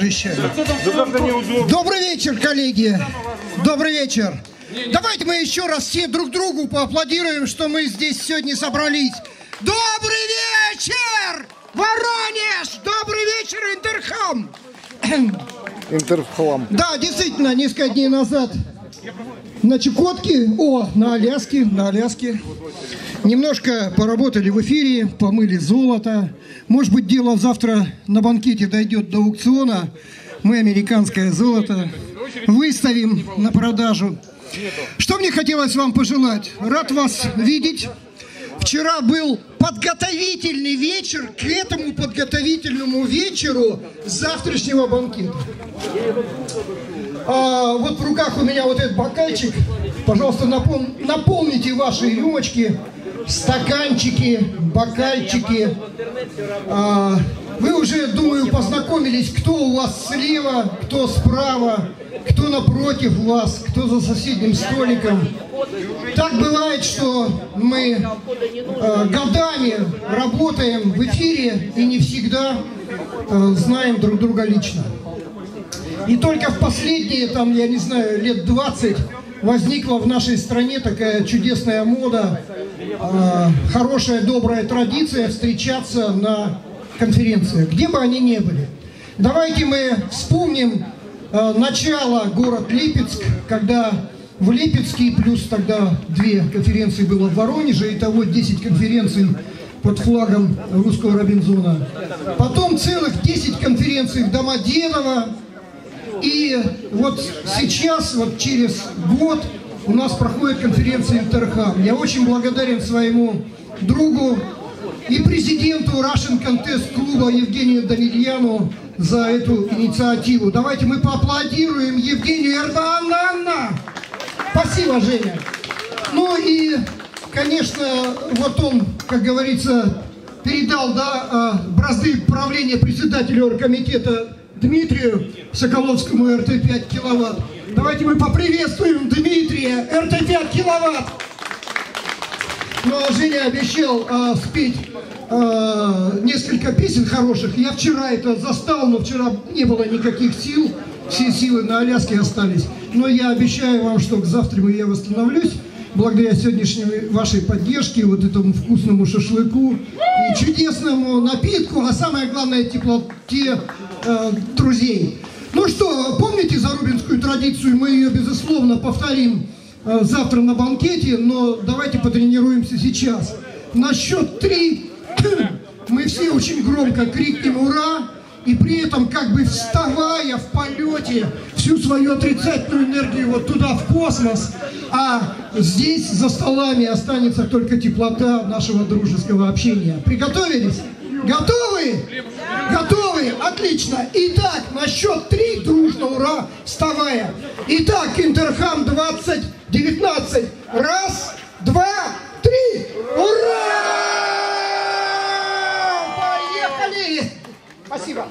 дружище. Добрый вечер, коллеги. Добрый вечер. Давайте мы еще раз все друг другу поаплодируем, что мы здесь сегодня собрались. Добрый вечер, Воронеж! Добрый вечер, Интерхам! Интерхлам. Да, действительно, несколько дней назад на Чукотке, о, на Аляске, на Аляске. Немножко поработали в эфире, помыли золото. Может быть, дело завтра на банкете дойдет до аукциона. Мы американское золото выставим на продажу. Что мне хотелось вам пожелать? Рад вас видеть. Вчера был подготовительный вечер к этому подготовительному вечеру завтрашнего банкета. А, вот в руках у меня вот этот бокальчик. Пожалуйста, напол... наполните ваши рюмочки, стаканчики, бокальчики. А, вы уже, думаю, познакомились, кто у вас слева, кто справа, кто напротив вас, кто за соседним столиком. Так бывает, что мы э, годами работаем в эфире и не всегда э, знаем друг друга лично. И только в последние, там, я не знаю, лет 20 возникла в нашей стране такая чудесная мода, э, хорошая, добрая традиция встречаться на конференциях, где бы они ни были. Давайте мы вспомним э, начало город Липецк, когда в Липецке, плюс тогда две конференции было в Воронеже, итого 10 конференций под флагом русского Робинзона. Потом целых 10 конференций в Домодедово, и вот сейчас, вот через год, у нас проходит конференция Интерхам. Я очень благодарен своему другу и президенту Russian Contest клуба Евгению Данильяну за эту инициативу. Давайте мы поаплодируем Евгению Эрдоганна. Спасибо, Женя. Ну и, конечно, вот он, как говорится, передал да, а, бразды правления председателю оргкомитета Дмитрию Соколовскому РТ-5 киловатт. Давайте мы поприветствуем Дмитрия, РТ-5 киловатт. А Женя обещал э, спеть э, несколько песен хороших. Я вчера это застал, но вчера не было никаких сил. Все силы на Аляске остались. Но я обещаю вам, что к завтра я восстановлюсь благодаря сегодняшней вашей поддержке, вот этому вкусному шашлыку и чудесному напитку, а самое главное теплоте э, друзей. Ну что, помните зарубинскую традицию, мы ее безусловно повторим завтра на банкете, но давайте потренируемся сейчас. На счет три мы все очень громко крикнем «Ура!» и при этом как бы вставая в полете всю свою отрицательную энергию вот туда, в космос, а здесь за столами останется только теплота нашего дружеского общения. Приготовились? Готовы? Готовы? Отлично. Итак, на счет три дружно, ура, вставая. Итак, Интерхам 2019. Раз, два, три. Ура! Поехали! Спасибо.